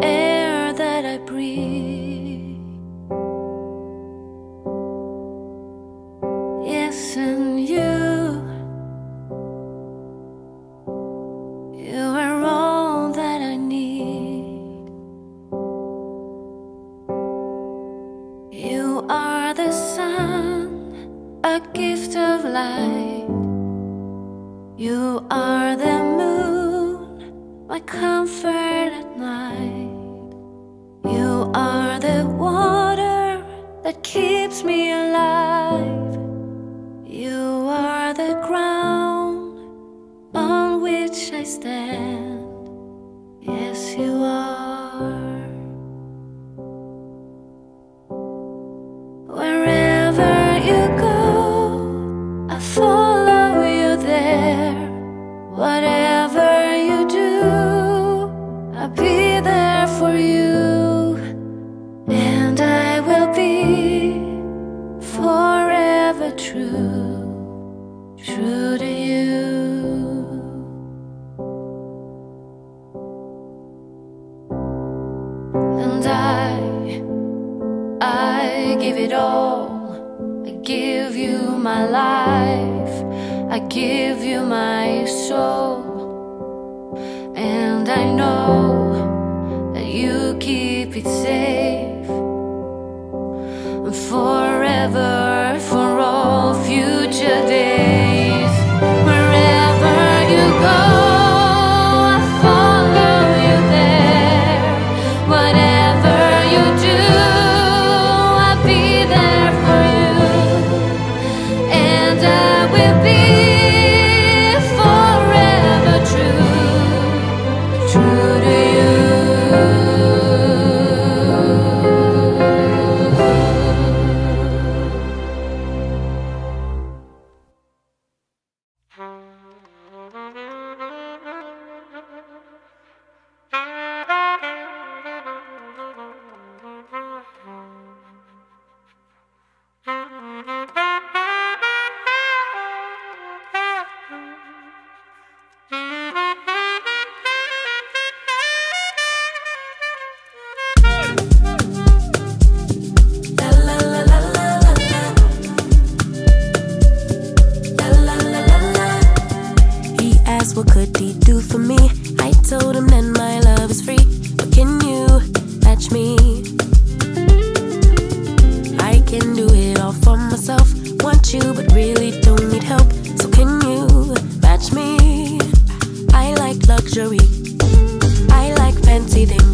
air that I breathe. Yes, and you, you are all that I need. You are the sun, a gift of light. You are the moon, my comfort are the water that keeps me alive. You are the ground on which I stand. Yes, you are. Wherever you go, I follow you there. Whatever Ever true, true to you. And I, I give it all. I give you my life, I give you my soul. And I know. myself. Want you, but really don't need help. So can you match me? I like luxury. I like fancy things.